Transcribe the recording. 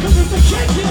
Cause it's a it.